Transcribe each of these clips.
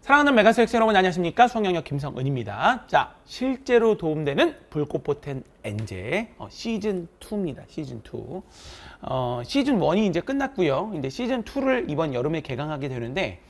사랑하는 메가스 엑스 여러분 안녕하십니까? 수학영역 김성은입니다. 자 실제로 도움되는 불꽃포텐 N제 어, 시즌 2입니다. 시즌 2 어, 시즌 1이 이제 끝났고요. 이제 시즌 2를 이번 여름에 개강하게 되는데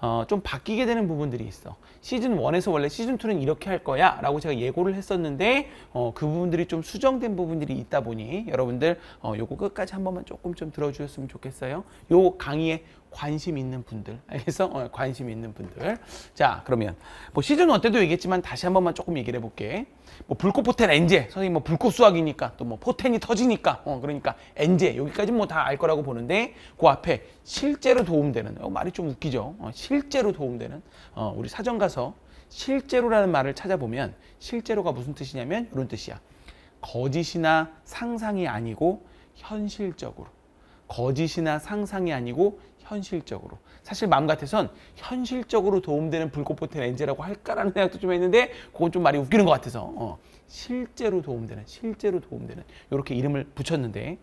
어, 좀 바뀌게 되는 부분들이 있어. 시즌 1에서 원래 시즌 2는 이렇게 할 거야 라고 제가 예고를 했었는데 어, 그 부분들이 좀 수정된 부분들이 있다 보니 여러분들 어, 요거 끝까지 한 번만 조금 좀 들어주셨으면 좋겠어요. 요 강의에 관심 있는 분들. 알겠어? 어, 관심 있는 분들. 자 그러면 뭐 시즌 1 때도 얘기했지만 다시 한 번만 조금 얘기를 해볼게. 뭐 불꽃 포텐 엔제. 선생님 뭐 불꽃 수학이니까 또 뭐 포텐이 터지니까. 어 그러니까 엔제. 여기까지 뭐 다 알 거라고 보는데 그 앞에 실제로 도움되는 어, 말이 좀 웃기죠. 어, 실제로 도움되는 어, 우리 사전 가서 실제로라는 말을 찾아보면 실제로가 무슨 뜻이냐면 이런 뜻이야. 거짓이나 상상이 아니고 현실적으로. 거짓이나 상상이 아니고 현실적으로. 사실 마음 같아선 현실적으로 도움되는 불꽃포텐 엔제라고 할까라는 생각도 좀 했는데 그건 좀 말이 웃기는 것 같아서. 어, 실제로 도움되는 실제로 도움되는 이렇게 이름을 붙였는데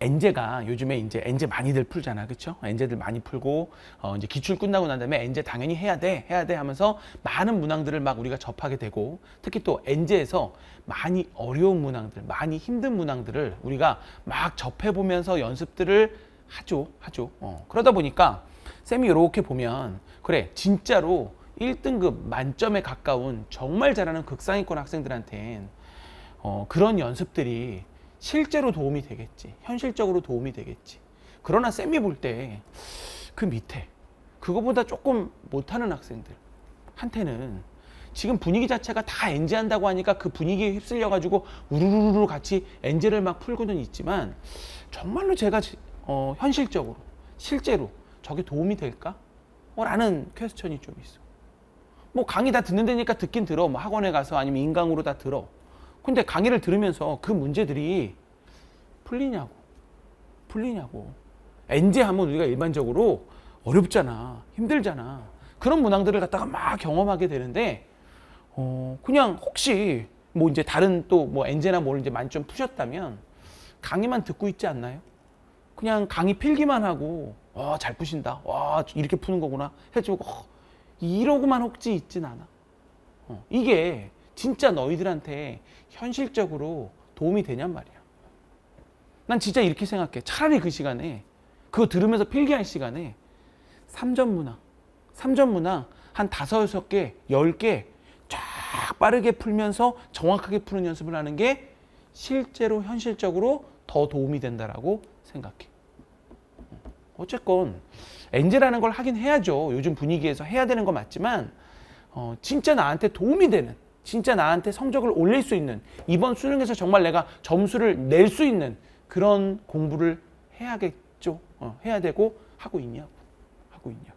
엔제가 요즘에 이제 엔제 많이들 풀잖아. 그쵸? 엔제들 많이 풀고 어 이제 기출 끝나고 난 다음에 엔제 당연히 해야 돼 해야 돼 하면서 많은 문항들을 막 우리가 접하게 되고 특히 또 엔제에서 많이 어려운 문항들 많이 힘든 문항들을 우리가 막 접해 보면서 연습들을 하죠 하죠. 어 그러다 보니까 쌤이 이렇게 보면 그래 진짜로 1등급 만점에 가까운 정말 잘하는 극상위권 학생들한텐 어 그런 연습들이 실제로 도움이 되겠지. 현실적으로 도움이 되겠지. 그러나 쌤이 볼 때 그 밑에 그거보다 조금 못하는 학생들 한테는 지금 분위기 자체가 다 엔지한다고 하니까 그 분위기에 휩쓸려 가지고 우르르르 같이 엔지를 막 풀고는 있지만 정말로 제가 어, 현실적으로 실제로 저게 도움이 될까? 어, 라는 퀘스천이 좀 있어. 뭐 강의 다 듣는 데니까 듣긴 들어. 뭐 학원에 가서 아니면 인강으로 다 들어. 근데 강의를 들으면서 그 문제들이 풀리냐고. 풀리냐고. 엔제 하면 우리가 일반적으로 어렵잖아. 힘들잖아. 그런 문항들을 갖다가 막 경험하게 되는데, 어, 그냥 혹시 뭐 이제 다른 또 뭐 엔제나 뭘 이제 많이 좀 푸셨다면 강의만 듣고 있지 않나요? 그냥 강의 필기만 하고, 와, 잘 푸신다. 와, 이렇게 푸는 거구나. 해주고, 어, 이러고만 혹지 있진 않아. 어, 이게 진짜 너희들한테 현실적으로 도움이 되냔 말이야. 난 진짜 이렇게 생각해. 차라리 그 시간에 그거 들으면서 필기할 시간에 3전 문항, 3전 문항 한 다섯, 여섯 개, 열개쫙 빠르게 풀면서 정확하게 푸는 연습을 하는 게 실제로 현실적으로 더 도움이 된다라고 생각해. 어쨌건 엔젤라는 걸 하긴 해야죠. 요즘 분위기에서 해야 되는 거 맞지만 어, 진짜 나한테 도움이 되는 진짜 나한테 성적을 올릴 수 있는 이번 수능에서 정말 내가 점수를 낼 수 있는 그런 공부를 해야겠죠. 어, 해야 되고 하고 있냐 하고 있냐.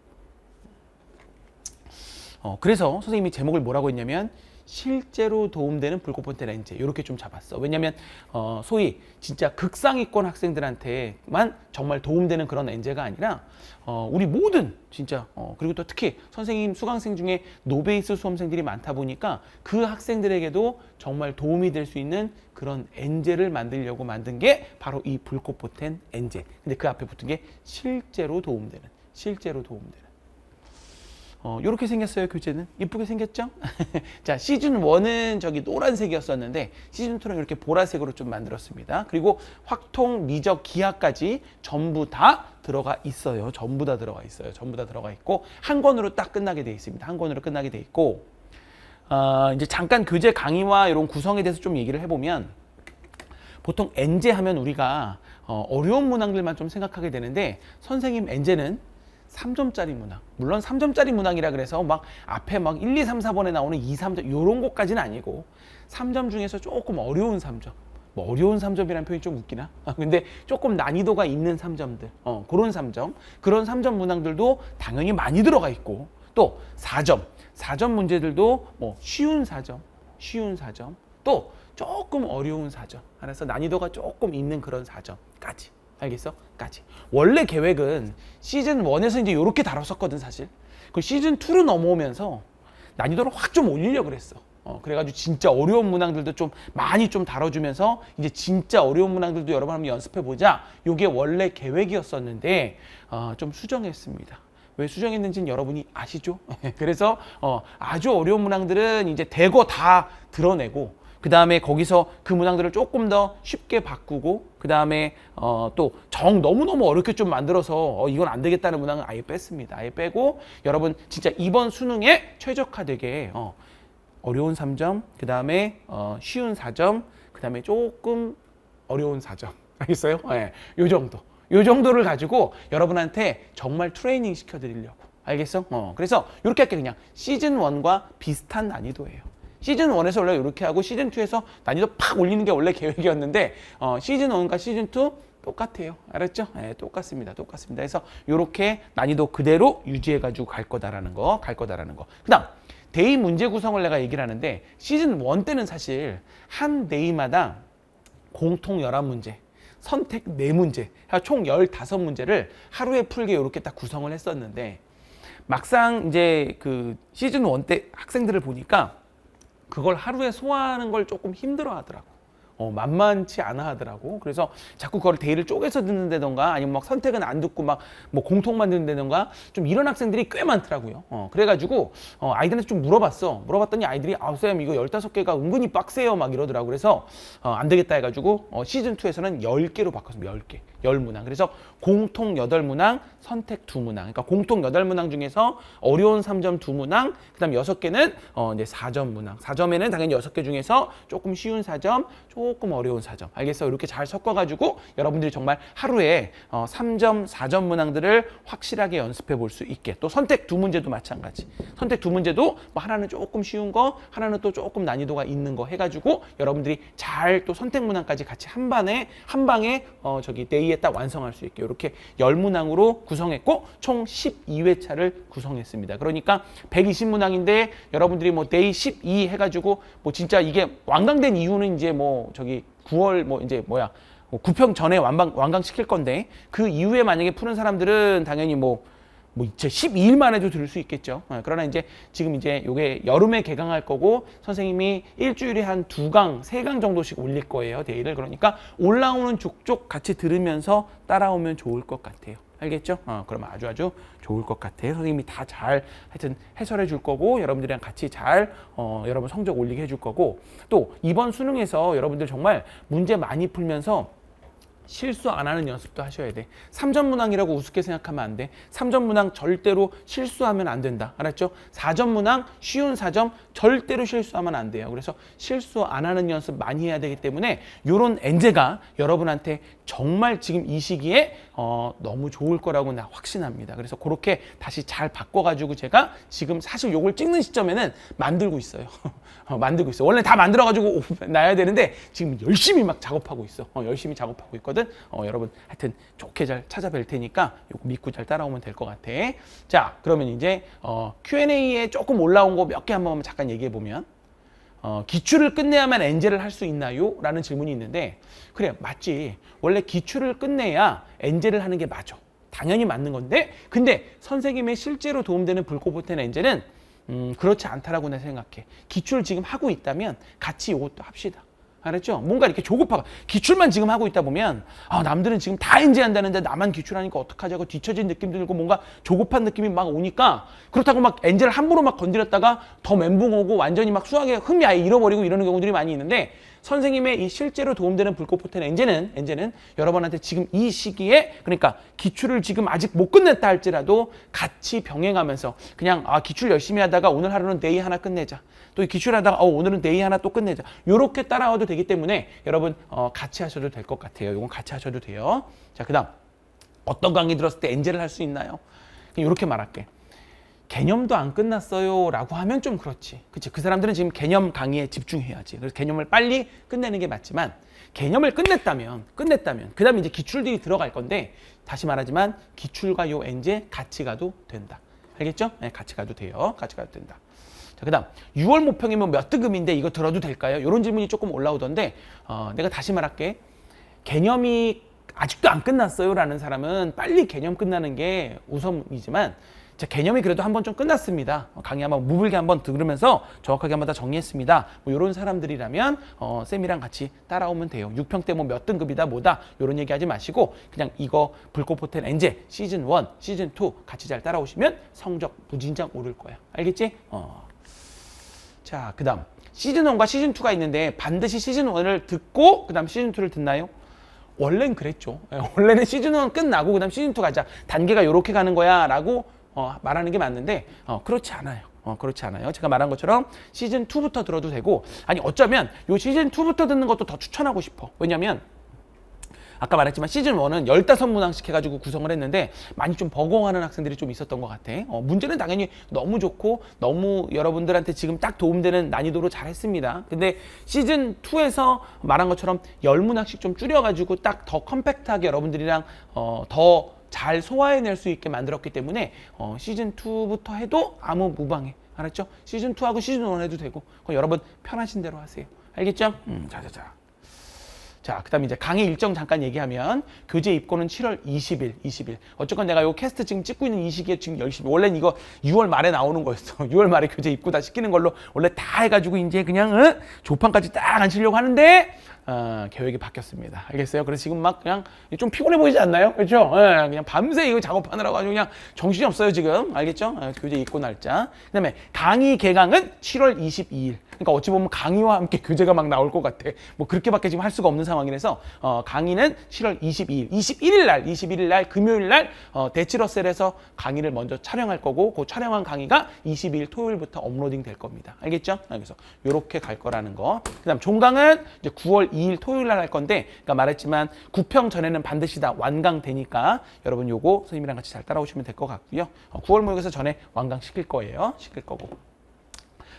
어, 그래서 선생님이 제목을 뭐라고 했냐면 실제로 도움되는 불꽃폰텐 렌즈 이렇게 좀 잡았어. 왜냐하면 어, 소위 진짜 극상위권 학생들한테만 정말 도움되는 그런 엔제가 아니라 어, 우리 모든 진짜 어, 그리고 또 특히 선생님 수강생 중에 노베이스 수험생들이 많다 보니까 그 학생들에게도 정말 도움이 될 수 있는 그런 엔제를 만들려고 만든 게 바로 이 불꽃포텐 엔제. 근데 그 앞에 붙은 게 실제로 도움되는 실제로 도움되는. 어, 이렇게 생겼어요, 교재는. 이쁘게 생겼죠? 자, 시즌 1은 저기 노란색이었었는데, 시즌 2는 이렇게 보라색으로 좀 만들었습니다. 그리고 확통, 미적, 기하까지 전부 다 들어가 있어요. 전부 다 들어가 있어요. 전부 다 들어가 있고, 한 권으로 딱 끝나게 돼 있습니다. 한 권으로 끝나게 돼 있고, 어, 이제 잠깐 교재 강의와 이런 구성에 대해서 좀 얘기를 해보면, 보통 엔제 하면 우리가 어, 어려운 문항들만 좀 생각하게 되는데, 선생님 엔제는 3점짜리 문항. 물론 3점짜리 문항이라 그래서 막 앞에 막 1, 2, 3, 4번에 나오는 2, 3점 요런 것까지는 아니고 3점 중에서 조금 어려운 3점. 뭐 어려운 3점이라는 표현이 좀 웃기나? 아, 근데 조금 난이도가 있는 3점들. 어, 그런 3점. 그런 3점 문항들도 당연히 많이 들어가 있고 또 4점. 4점 문제들도 뭐 쉬운 4점, 쉬운 4점. 또 조금 어려운 4점. 그래서 난이도가 조금 있는 그런 4점까지. 알겠어? 까지. 원래 계획은 시즌 1에서 이제 이렇게 다뤘었거든, 사실. 그 시즌 2로 넘어오면서 난이도를 확 좀 올리려고 그랬어. 어, 그래가지고 진짜 어려운 문항들도 좀 많이 좀 다뤄주면서 이제 진짜 어려운 문항들도 여러 번 한번 연습해보자. 이게 원래 계획이었었는데 어, 좀 수정했습니다. 왜 수정했는지는 여러분이 아시죠? 그래서 어, 아주 어려운 문항들은 이제 대거 다 드러내고 그 다음에 거기서 그 문항들을 조금 더 쉽게 바꾸고 그 다음에 어, 또 정 너무너무 어렵게 좀 만들어서 어, 이건 안 되겠다는 문항은 아예 뺐습니다. 아예 빼고 여러분 진짜 이번 수능에 최적화되게 어, 어려운 3점, 그 다음에 어, 쉬운 4점, 그 다음에 조금 어려운 4점. 알겠어요? 예, 네, 요 정도. 요 정도를 가지고 여러분한테 정말 트레이닝 시켜드리려고. 알겠어? 어, 그래서 이렇게 할게 그냥 시즌 1과 비슷한 난이도예요. 시즌 1에서 원래 이렇게 하고 시즌 2에서 난이도 팍 올리는 게 원래 계획이었는데 어, 시즌 1과 시즌 2 똑같아요. 알았죠? 네, 똑같습니다. 똑같습니다. 그래서 이렇게 난이도 그대로 유지해가지고 갈 거다라는 거, 갈 거다라는 거. 그 다음, Day 문제 구성을 내가 얘기를 하는데 시즌 1 때는 사실 한 Day마다 공통 11문제, 선택 4문제, 총 15문제를 하루에 풀게 이렇게 딱 구성을 했었는데 막상 이제 그 시즌 1때 학생들을 보니까 그걸 하루에 소화하는 걸 조금 힘들어 하더라고. 어, 만만치 않아 하더라고. 그래서 자꾸 그걸 데이를 쪼개서 듣는다던가 아니면 막 선택은 안 듣고 막 뭐 공통만 듣는다던가 좀 이런 학생들이 꽤 많더라고요. 어, 그래가지고 어, 아이들한테 좀 물어봤어. 물어봤더니 아이들이 아우 쌤 이거 열다섯 개가 은근히 빡세요 막 이러더라고. 그래서 어, 안 되겠다 해가지고 어, 시즌2에서는 열개로 바꿨습니다. 열개 열문항 그래서 공통 여덟 문항 선택 두문항 그러니까 공통 여덟 문항 중에서 어려운 삼 점 두문항 그다음 여섯 개는 어, 이제 사점 문항 사점에는 당연히 여섯 개 중에서 조금 쉬운 사점 조금 어려운 사점 알겠어? 이렇게 잘 섞어가지고 여러분들이 정말 하루에 어, 3점, 4점 문항들을 확실하게 연습해 볼 수 있게 또 선택 두 문제도 마찬가지 선택 두 문제도 뭐 하나는 조금 쉬운 거 하나는 또 조금 난이도가 있는 거 해가지고 여러분들이 잘 또 선택 문항까지 같이 한 반에 한 방에 어, 저기 데이에 딱 완성할 수 있게 이렇게 열 문항으로 구성했고 총 12회차를 구성했습니다. 그러니까 120문항인데 여러분들이 뭐 Day 12 해가지고 뭐 진짜 이게 완강된 이유는 이제 뭐 저기 9월 뭐 이제 뭐야 뭐 구평 전에 완방, 완강시킬 건데 그 이후에 만약에 푸는 사람들은 당연히 뭐, 뭐 이제 12일 만에도 들을 수 있겠죠. 어, 그러나 이제 지금 이제 요게 여름에 개강할 거고 선생님이 일주일에 한 두 강, 세 강 정도씩 올릴 거예요. Day를. 그러니까 올라오는 족족 같이 들으면서 따라오면 좋을 것 같아요. 알겠죠? 어, 그러면 아주 아주 좋을 것 같아요. 선생님이 다 잘 하여튼 해설해 줄 거고 여러분들이랑 같이 잘 어, 여러분 성적 올리게 해줄 거고 또 이번 수능에서 여러분들 정말 문제 많이 풀면서 실수 안 하는 연습도 하셔야 돼. 3점 문항이라고 우습게 생각하면 안 돼. 3점 문항 절대로 실수하면 안 된다. 알았죠? 4점 문항 쉬운 4점 절대로 실수하면 안 돼요. 그래서 실수 안 하는 연습 많이 해야 되기 때문에 이런 엔제가 여러분한테 정말 지금 이 시기에 어, 너무 좋을 거라고 나 확신합니다. 그래서 그렇게 다시 잘 바꿔가지고 제가 지금 사실 요걸 찍는 시점에는 만들고 있어요. 어, 만들고 있어. 원래 다 만들어가지고 놔야 되는데 지금 열심히 막 작업하고 있어. 어, 열심히 작업하고 있거든. 어, 여러분 하여튼 좋게 잘 찾아뵐 테니까 요거 믿고 잘 따라오면 될 것 같아. 자, 그러면 이제 어, Q&A에 조금 올라온 거 몇 개 한번 잠깐 얘기해 보면 어, 기출을 끝내야만 엔젤을 할 수 있나요? 라는 질문이 있는데 그래 맞지. 원래 기출을 끝내야 엔젤을 하는 게 맞아. 당연히 맞는 건데 근데 선생님의 실제로 도움되는 불꽃보텐 엔젤은 음, 그렇지 않다라고 내 생각해. 기출을 지금 하고 있다면 같이 이것도 합시다. 알았죠? 뭔가 이렇게 조급하고 기출만 지금 하고 있다 보면 아 남들은 지금 다 N제한다는데 나만 기출하니까 어떡하지 하고 뒤처진 느낌 들고 뭔가 조급한 느낌이 막 오니까 그렇다고 막 N제를 함부로 막 건드렸다가 더 멘붕 오고 완전히 막 수학에 흠이 아예 잃어버리고 이러는 경우들이 많이 있는데 선생님의 이 실제로 도움되는 불꽃 포텐 N제는 N제는 여러분한테 지금 이 시기에 그러니까 기출을 지금 아직 못 끝냈다 할지라도 같이 병행하면서 그냥 아 기출 열심히 하다가 오늘 하루는 Day 하나 끝내자. 또 기출하다가 어, 오늘은 Day 하나 또 끝내자. 요렇게 따라와도 되기 때문에 여러분 어, 같이 하셔도 될 것 같아요. 이건 같이 하셔도 돼요. 자, 그다음 어떤 강의 들었을 때 N제를 할수 있나요? 이렇게 말할게. 개념도 안 끝났어요 라고 하면 좀 그렇지. 그치? 그 사람들은 지금 개념 강의에 집중해야지. 그래서 개념을 빨리 끝내는 게 맞지만 개념을 끝냈다면 끝냈다면 그 다음에 이제 기출들이 들어갈 건데 다시 말하지만 기출과 요 N제 같이 가도 된다. 알겠죠? 네, 같이 가도 돼요. 같이 가도 된다. 자, 그 다음 6월 모평이면 몇 등급인데 이거 들어도 될까요? 이런 질문이 조금 올라오던데 어, 내가 다시 말할게. 개념이 아직도 안 끝났어요 라는 사람은 빨리 개념 끝나는 게 우선이지만 자, 개념이 그래도 한번 좀 끝났습니다. 어, 강의 한번 무불게 한번 들으면서 정확하게 한번 다 정리했습니다. 뭐 이런 사람들이라면 어, 쌤이랑 같이 따라오면 돼요. 6평 때 뭐 몇 등급이다 뭐다 이런 얘기하지 마시고 그냥 이거 불꽃 포텐 엔제 시즌 1, 시즌 2 같이 잘 따라오시면 성적 무진장 오를 거야. 알겠지? 어. 자, 그다음 시즌 1과 시즌 2가 있는데 반드시 시즌 1을 듣고 그다음 시즌 2를 듣나요? 원래는 그랬죠. 예, 원래는 시즌 1 끝나고 그다음 시즌 2 가자. 단계가 이렇게 가는 거야라고 어, 말하는 게 맞는데 어, 그렇지 않아요. 어, 그렇지 않아요. 제가 말한 것처럼 시즌 2부터 들어도 되고 아니 어쩌면 요 시즌 2부터 듣는 것도 더 추천하고 싶어. 왜냐면 아까 말했지만 시즌 1은 15문항씩 해가지고 구성을 했는데 많이 좀 버거워하는 학생들이 좀 있었던 것 같아. 어, 문제는 당연히 너무 좋고 너무 여러분들한테 지금 딱 도움되는 난이도로 잘 했습니다. 근데 시즌 2에서 말한 것처럼 10문항씩 좀 줄여가지고 딱 더 컴팩트하게 여러분들이랑 어, 더 잘 소화해낼 수 있게 만들었기 때문에 어, 시즌 2부터 해도 아무 무방해. 알았죠? 시즌 2하고 시즌 1 해도 되고 그건 여러분 편하신 대로 하세요. 알겠죠? 음, 자자자. 자, 그 다음에 이제 강의 일정 잠깐 얘기하면 교재 입고는 7월 20일, 20일. 어쨌건 내가 요 캐스트 지금 찍고 있는 이 시기에 지금 열심히 원래는 이거 6월 말에 나오는 거였어. 6월 말에 교재 입고 다 시키는 걸로 원래 다 해가지고 이제 그냥 어? 조판까지 딱 앉히려고 하는데 어, 계획이 바뀌었습니다. 알겠어요? 그래서 지금 막 그냥 좀 피곤해 보이지 않나요? 그렇죠? 예, 그냥 밤새 이거 작업하느라고 아주 그냥 정신이 없어요 지금. 알겠죠? 예, 교재 입고 날짜. 그다음에 강의 개강은 7월 22일. 그러니까 어찌 보면 강의와 함께 교재가 막 나올 것 같아. 뭐 그렇게밖에 지금 할 수가 없는 상황이라서 어, 강의는 7월 22일, 21일 날, 21일 날 금요일 날 어, 대치러셀에서 강의를 먼저 촬영할 거고 그 촬영한 강의가 22일 토요일부터 업로딩 될 겁니다. 알겠죠? 아, 그래서 이렇게 갈 거라는 거. 그다음 종강은 이제 9월 2일 토요일 날 할 건데, 그러니까 말했지만 9평 전에는 반드시 다 완강되니까 여러분 요거 선생님이랑 같이 잘 따라오시면 될 것 같고요. 어, 9월 모의고사 전에 완강 시킬 거예요. 시킬 거고.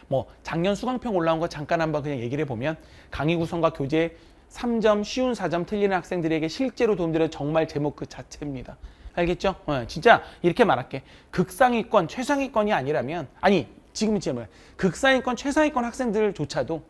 뭐 작년 수강평 올라온 거 잠깐 한번 그냥 얘기를 해보면 강의 구성과 교재 3점 쉬운 4점 틀리는 학생들에게 실제로 도움되는 정말 제목 그 자체입니다. 알겠죠? 어, 진짜 이렇게 말할게. 극상위권, 최상위권이 아니라면 아니 지금 뭐야? 극상위권, 최상위권 학생들조차도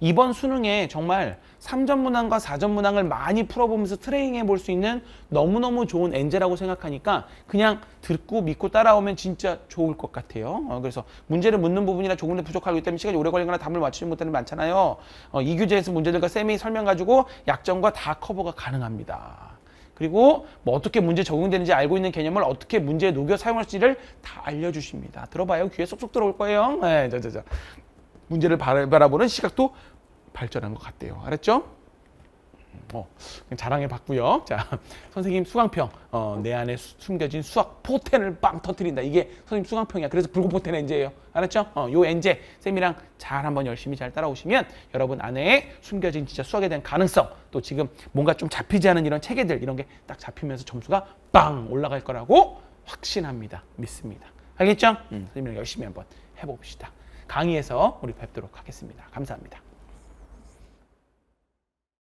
이번 수능에 정말 3점 문항과 4점 문항을 많이 풀어보면서 트레이닝해 볼 수 있는 너무너무 좋은 엔제라고 생각하니까 그냥 듣고 믿고 따라오면 진짜 좋을 것 같아요. 어, 그래서 문제를 묻는 부분이나 조금 더 부족하기 때문에 시간이 오래 걸리거나 답을 맞추지 못하는 게 많잖아요. 어, 이 교재에서 문제들과 쌤이 설명 가지고 약점과 다 커버가 가능합니다. 그리고 뭐 어떻게 문제 적용되는지 알고 있는 개념을 어떻게 문제에 녹여 사용할지를 다 알려주십니다. 들어봐요. 귀에 쏙쏙 들어올 거예요. 네, 저, 저, 저. 문제를 바라보는 시각도 발전한 것 같대요. 알았죠? 어, 자랑해 봤고요. 자, 선생님 수강평. 어, 내 안에 수, 숨겨진 수학 포텐을 빵 터트린다. 이게 선생님 수강평이야. 그래서 불꽃 포텐 엔제예요. 알았죠? 어, 요 엔제 쌤이랑 잘 한번 열심히 잘 따라오시면 여러분 안에 숨겨진 진짜 수학에 대한 가능성 또 지금 뭔가 좀 잡히지 않은 이런 체계들 이런 게 딱 잡히면서 점수가 빵 올라갈 거라고 확신합니다. 믿습니다. 알겠죠? 음, 선생님이랑 열심히 한번 해봅시다. 강의에서 우리 뵙도록 하겠습니다. 감사합니다.